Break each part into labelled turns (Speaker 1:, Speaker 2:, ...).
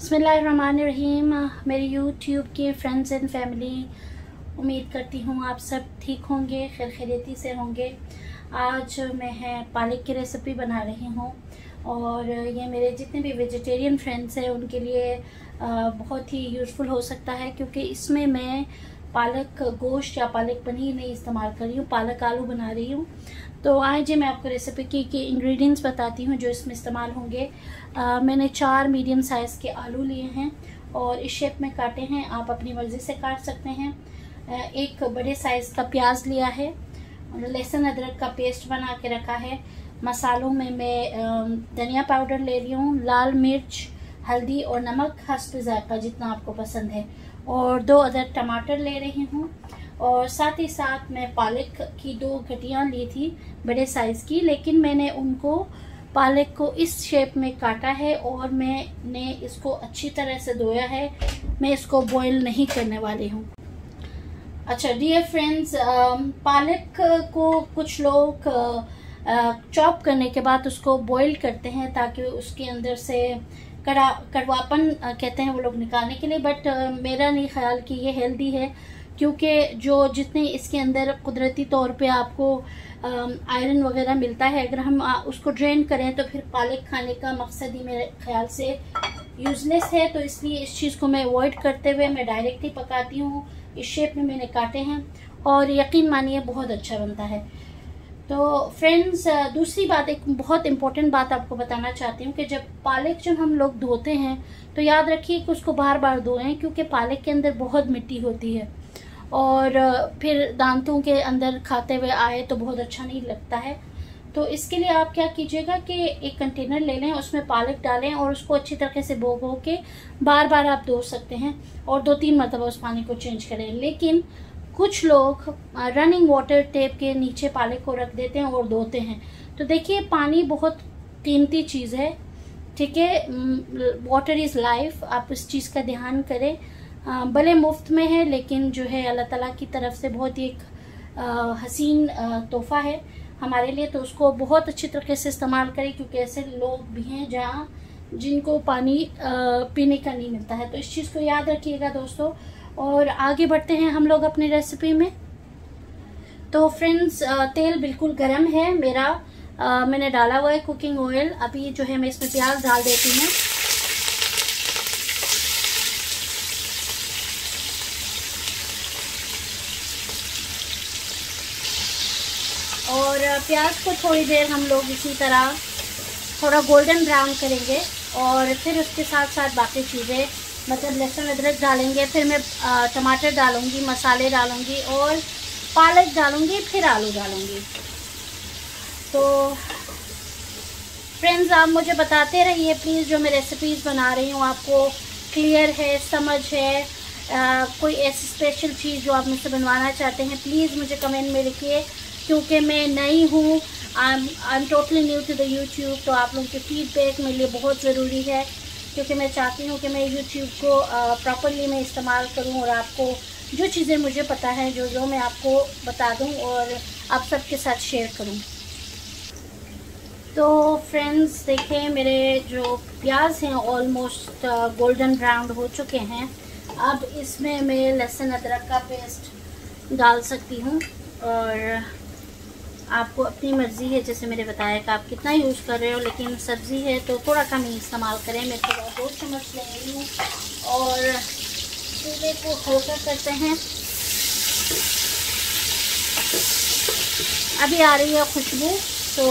Speaker 1: बसमीम मेरे यूट्यूब के फ्रेंड्स एंड फैमिली उम्मीद करती हूँ आप सब ठीक होंगे खैर खैरियती से होंगे। आज मैं है पालक की रेसिपी बना रही हूँ और ये मेरे जितने भी वेजिटेरियन फ्रेंड्स हैं, उनके लिए बहुत ही यूज़फुल हो सकता है क्योंकि इसमें मैं पालक गोश्त या पालक पनीर नहीं इस्तेमाल कर रही हूँ पालक आलू बना रही हूँ। तो आज मैं आपको रेसिपी की की इंग्रेडिएंट्स बताती हूँ जो इसमें इस्तेमाल होंगे। आ, मैंने चार मीडियम साइज़ के आलू लिए हैं और इस शेप में काटे हैं आप अपनी मर्ज़ी से काट सकते हैं। एक बड़े साइज़ का प्याज लिया है लहसुन अदरक का पेस्ट बना के रखा है। मसालों में मैं धनिया पाउडर ले रही हूँ लाल मिर्च हल्दी और नमक हंसप जायका जितना आपको पसंद है। और दो अदर टमाटर ले रही हूँ। और साथ ही साथ मैं पालक की दो घटियाँ ली थी, बड़े साइज़ की, लेकिन मैंने उनको पालक को इस शेप में काटा है और मैंने इसको अच्छी तरह से धोया है। मैं इसको बॉईल नहीं करने वाली हूँ। अच्छा डियर फ्रेंड्स पालक को कुछ लोग चॉप करने के बाद उसको बॉईल करते हैं ताकि उसके अंदर से कड़ा कड़वापन कहते हैं वो लोग निकालने के लिए बट मेरा नहीं ख्याल कि ये हेल्दी है, क्योंकि जो जितने इसके अंदर कुदरती तौर पे आपको आयरन वगैरह मिलता है, अगर हम उसको ड्रेन करें तो फिर पालक खाने का मकसद ही मेरे ख्याल से यूज़लेस है तो इसलिए इस चीज़ को मैं अवॉइड करते हुए मैं डायरेक्ट ही पकाती हूँ, इस शेप में मैंने काटे हैं, और यकीन मानिए बहुत अच्छा बनता है। तो फ्रेंड्स दूसरी बात, एक बहुत इम्पोर्टेंट बात आपको बताना चाहती हूँ कि जब पालक जब हम लोग धोते हैं तो याद रखिए कि उसको बार बार धोएँ, क्योंकि पालक के अंदर बहुत मिट्टी होती है। और फिर दांतों के अंदर खाते हुए आए तो बहुत अच्छा नहीं लगता है। तो इसके लिए आप क्या कीजिएगा कि एक कंटेनर ले लें, उसमें पालक डालें और उसको अच्छी तरीके से बो बो के बार बार आप धो सकते हैं। और दो तीन मरतबा उस पानी को चेंज करें। लेकिन कुछ लोग रनिंग वाटर टेप के नीचे पाले को रख देते हैं और धोते हैं। तो देखिए, पानी बहुत कीमती चीज़ है, ठीक है? वाटर इज़ लाइफ आप इस चीज़ का ध्यान करें। भले मुफ़्त में है, लेकिन जो है, अल्लाह ताला की तरफ़ से बहुत ही एक हसीन तोहफ़ा है हमारे लिए। तो उसको बहुत अच्छी तरीके से इस्तेमाल करें, क्योंकि ऐसे लोग भी हैं जहाँ जिनको पानी पीने का नहीं मिलता है। तो इस चीज़ को याद रखिएगा दोस्तों। और आगे बढ़ते हैं हम लोग अपनी रेसिपी में। तो फ्रेंड्स तेल बिल्कुल गर्म है। मेरा आ, मैंने डाला हुआ है कुकिंग ऑयल अभी जो है मैं इसमें प्याज डाल देती हूँ। और प्याज को थोड़ी देर हम लोग इसी तरह थोड़ा गोल्डन ब्राउन करेंगे और फिर उसके साथ साथ बाकी चीज़ें मतलब लहसुन अदरक डालेंगे फिर मैं टमाटर डालूँगी मसाले डालूँगी और पालक डालूँगी फिर आलू डालूँगी। तो फ्रेंड्स आप मुझे बताते रहिए प्लीज़ जो मैं रेसिपीज़ बना रही हूँ आपको क्लियर है समझ है आ, कोई ऐसी स्पेशल चीज़ जो आप मुझसे बनवाना चाहते हैं प्लीज़ मुझे कमेंट में लिखिए क्योंकि मैं नई हूँ I am totally new to the YouTube तो आप लोगों के फीडबैक मेरे लिए बहुत ज़रूरी है। क्योंकि मैं चाहती हूँ कि मैं यूट्यूब को प्रॉपरली मैं इस्तेमाल करूँ और आपको जो चीज़ें मुझे पता है, जो जो मैं आपको बता दूँ और आप सबके साथ शेयर करूँ। तो फ्रेंड्स देखें, मेरे जो प्याज हैं ऑलमोस्ट गोल्डन ब्राउन हो चुके हैं। अब इसमें मैं लहसुन अदरक का पेस्ट डाल सकती हूँ और आपको अपनी मर्ज़ी है, जैसे मैंने बताया कि आप कितना यूज़ कर रहे हो, लेकिन सब्ज़ी है तो थोड़ा कम ही इस्तेमाल करें। मैं थोड़ा दो चम्मच ले रही हूँ। और चूल्हे को हल्का करते हैं। अभी आ रही है खुशबू तो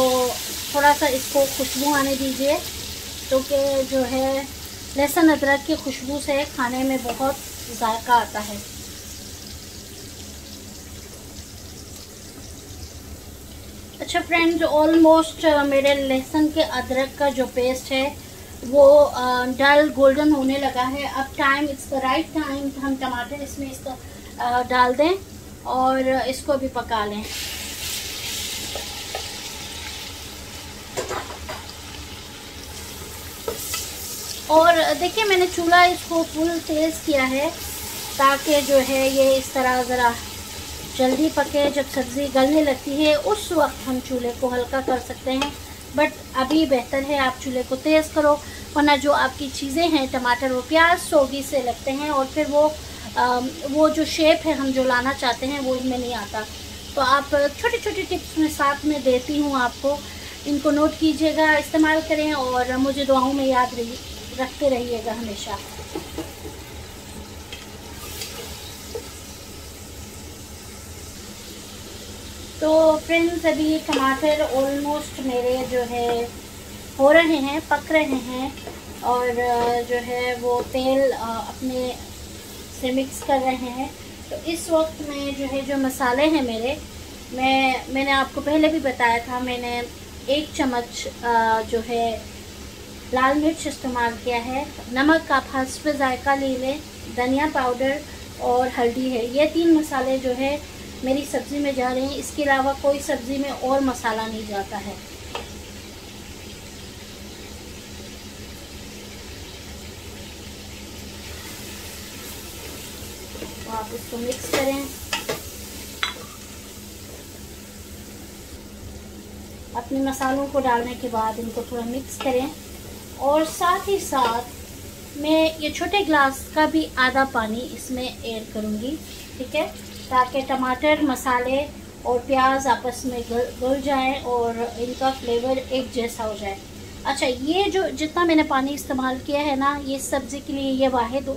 Speaker 1: थोड़ा सा इसको खुशबू आने दीजिए क्योंकि तो जो है लहसुन अदरक की खुशबू से खाने में बहुत ज़ायका आता है। अच्छा फ्रेंड्स ऑलमोस्ट मेरे लहसुन के अदरक का जो पेस्ट है, वो डल गोल्डन होने लगा है। अब time it's the right time हम टमाटर इसमें इसको डाल दें और इसको भी पका लें। और देखिए, मैंने चूल्हा इसको फुल तेज़ किया है, ताकि जो है ये इस तरह ज़रा जल्दी पके जब सब्ज़ी गलने लगती है उस वक्त हम चूल्हे को हल्का कर सकते हैं। बट अभी बेहतर है आप चूल्हे को तेज़ करो वरना जो आपकी चीज़ें हैं टमाटर और प्याज सोगी से लगते हैं और फिर वो आ, वो जो शेप है हम जो लाना चाहते हैं वो इनमें नहीं आता। तो आप छोटी छोटी टिप्स में साथ में देती हूँ आपको। इनको नोट कीजिएगा इस्तेमाल करें और मुझे दुआओं में याद रही रखते रहिएगा हमेशा। तो फ्रेंड्स, अभी टमाटर ऑलमोस्ट मेरे जो है हो रहे हैं, पक रहे हैं और जो है वो तेल अपने से मिक्स कर रहे हैं। तो इस वक्त में जो है, जो मसाले हैं मेरे, मैं, मैंने आपको पहले भी बताया था, मैंने एक चम्मच जो है लाल मिर्च इस्तेमाल किया है। नमक आप हंस जायका ले लें, धनिया पाउडर और हल्दी है। ये तीन मसाले जो है मेरी सब्ज़ी में जा रहे हैं। इसके अलावा कोई सब्ज़ी में और मसाला नहीं जाता है। तो आप इसको मिक्स करें। अपने मसालों को डालने के बाद इनको थोड़ा मिक्स करें। और साथ ही साथ मैं ये छोटे ग्लास का भी आधा पानी इसमें ऐड करूँगी, ठीक है? ताकि टमाटर, मसाले और प्याज आपस में घुल जाएँ और इनका फ्लेवर एक जैसा हो जाए। अच्छा ये जो जितना मैंने पानी इस्तेमाल किया है ना, ये सब्ज़ी के लिए ये वाहिद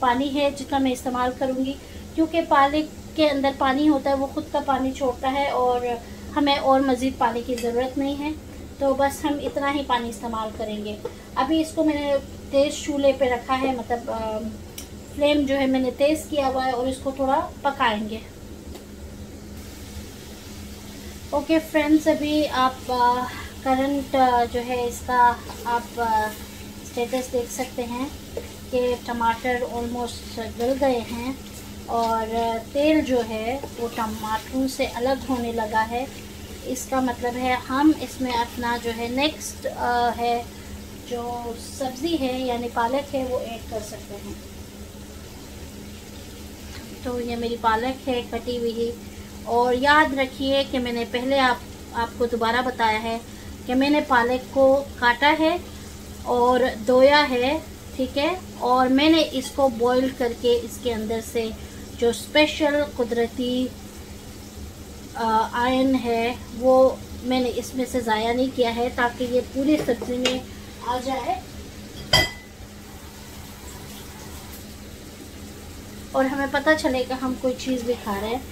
Speaker 1: पानी है जितना मैं इस्तेमाल करूँगी, क्योंकि पालक के अंदर पानी होता है, वो ख़ुद का पानी छोड़ता है और हमें और मज़ीद पानी की ज़रूरत नहीं है। तो बस हम इतना ही पानी इस्तेमाल करेंगे। अभी इसको मैंने तेज़ चूल्हे पे रखा है मतलब फ्लेम जो है मैंने तेज़ किया हुआ है और इसको थोड़ा पकाएँगे। ओके फ्रेंड्स, अभी आप करंट जो है इसका आप स्टेटस देख सकते हैं कि टमाटर ऑलमोस्ट गल गए हैं और तेल जो है वो टमाटरों से अलग होने लगा है। इसका मतलब है हम इसमें अपना जो है नेक्स्ट है जो सब्ज़ी है यानी पालक है वो ऐड कर सकते हैं। तो ये मेरी पालक है, कटी हुई और याद रखिए कि मैंने पहले आप, आपको दोबारा बताया है कि मैंने पालक को काटा है और धोया है, ठीक है? और मैंने इसको बॉईल करके इसके अंदर से जो स्पेशल कुदरती आयन है, वो मैंने इसमें से ज़ाया नहीं किया है ताकि ये पूरी सब्ज़ी में आ जाए। और हमें पता चलेगा हम कोई चीज़ भी खा रहे हैं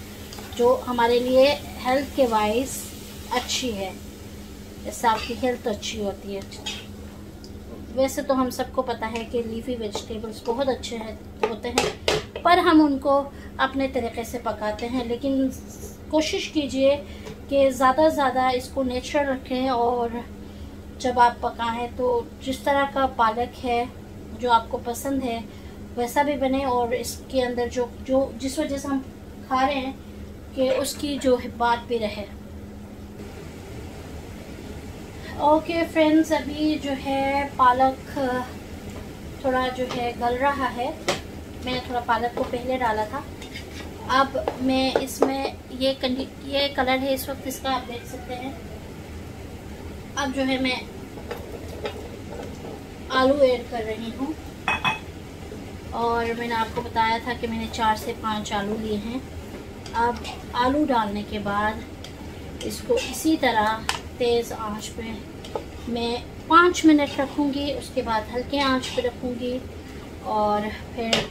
Speaker 1: जो हमारे लिए हेल्थ के वाइज अच्छी है। जैसे आपकी हेल्थ अच्छी होती है। वैसे तो हम सबको पता है कि लीफी वेजिटेबल्स बहुत अच्छे हैं, होते हैं, पर हम उनको अपने तरीके से पकाते हैं। लेकिन कोशिश कीजिए कि ज़्यादा से ज़्यादा इसको नेचुरल रखें और जब आप पकाएँ तो जिस तरह का पालक है, जो आपको पसंद है वैसा भी बने और इसके अंदर जो जो, जिस वजह से हम खा रहे हैं कि उसकी जो बात भी रहे। ओके फ्रेंड्स अभी जो है पालक, थोड़ा जो है गल रहा है। मैंने थोड़ा पालक को पहले डाला था। अब मैं इसमें ये ये कलर है, इस वक्त इसका आप देख सकते हैं। अब जो है मैं आलू ऐड कर रही हूँ। और मैंने आपको बताया था कि मैंने चार से पाँच आलू लिए हैं। अब आलू डालने के बाद इसको इसी तरह तेज़ आँच पे मैं पाँच मिनट रखूँगी, उसके बाद हल्के आँच पे रखूँगी और फिर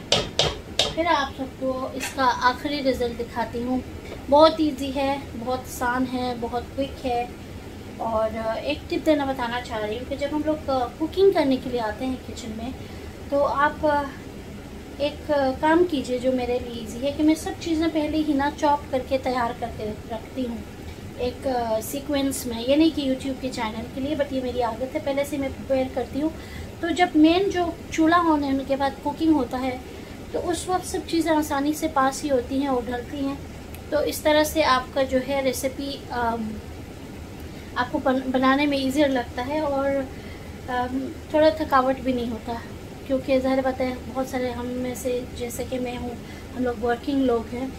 Speaker 1: फिर आप सबको इसका आखिरी रिज़ल्ट दिखाती हूँ। बहुत इजी है, बहुत आसान है, बहुत क्विक है। और एक टिप देना बताना चाह रही हूँ कि जब हम लोग कुकिंग करने के लिए आते हैं किचन में तो आप एक काम कीजिए जो मेरे लिए ईजी है कि मैं सब चीज़ें पहले ही ना चॉप करके तैयार करके रखती हूँ। एक सीक्वेंस में, ये नहीं कि यूट्यूब के चैनल के लिए बट ये मेरी आदत है। पहले से मैं प्रिपेयर करती हूँ। तो जब मेन जो चूल्हा होने के बाद कुकिंग होता है तो उस वक्त सब चीज़ें आसानी से पास ही होती हैं और ढलती हैं। तो इस तरह से आपका जो है रेसिपी आपको बनाने में ईजियर लगता है और थोड़ा थकावट भी नहीं होता। क्योंकि ज़ाहिर बात है, बहुत सारे हम में से, जैसे कि मैं हूँ, हम लोग वर्किंग लोग हैं।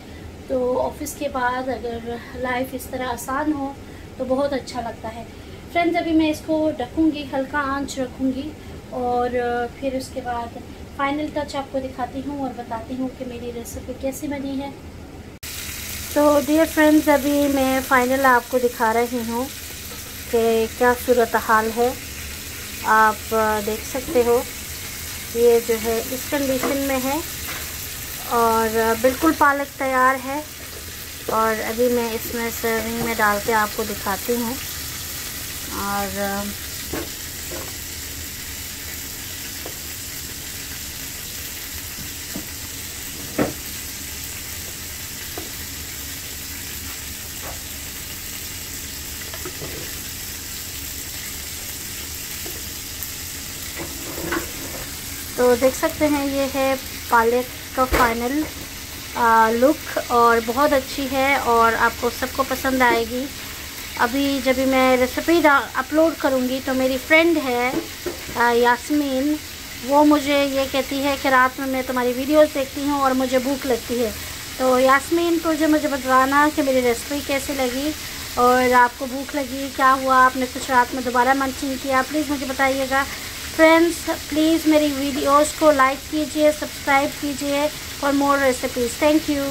Speaker 1: तो ऑफ़िस के बाद अगर लाइफ इस तरह आसान हो तो बहुत अच्छा लगता है। फ्रेंड्स अभी मैं इसको ढकूँगी हल्का आँच रखूँगी और फिर उसके बाद फाइनल टच आपको दिखाती हूँ और बताती हूँ कि मेरी रेसिपी कैसी बनी है। तो डियर फ्रेंड्स अभी मैं फाइनल आपको दिखा रही हूँ कि क्या सूरत हाल है। आप देख सकते हो। ये जो है इस कंडीशन में है और बिल्कुल पालक तैयार है और अभी मैं इसमें सर्विंग में डाल के आपको दिखाती हूँ और तो देख सकते हैं ये है पालक का फाइनल लुक और बहुत अच्छी है और आपको सबको पसंद आएगी। अभी जब भी मैं रेसिपी अपलोड करूँगी तो मेरी फ्रेंड है आ, यास्मीन वो मुझे ये कहती है कि रात में मैं तुम्हारी वीडियोस देखती हूँ और मुझे भूख लगती है। तो यास्मीन तुझे मुझे बताना कि मेरी रेसिपी कैसी लगी और आपको भूख लगी क्या हुआ आपने कुछ रात में दोबारा मंचिंग किया? प्लीज़ मुझे बताइएगा। फ्रेंड्स प्लीज़ मेरी वीडियोस को लाइक कीजिए सब्सक्राइब कीजिए for more recipes thank you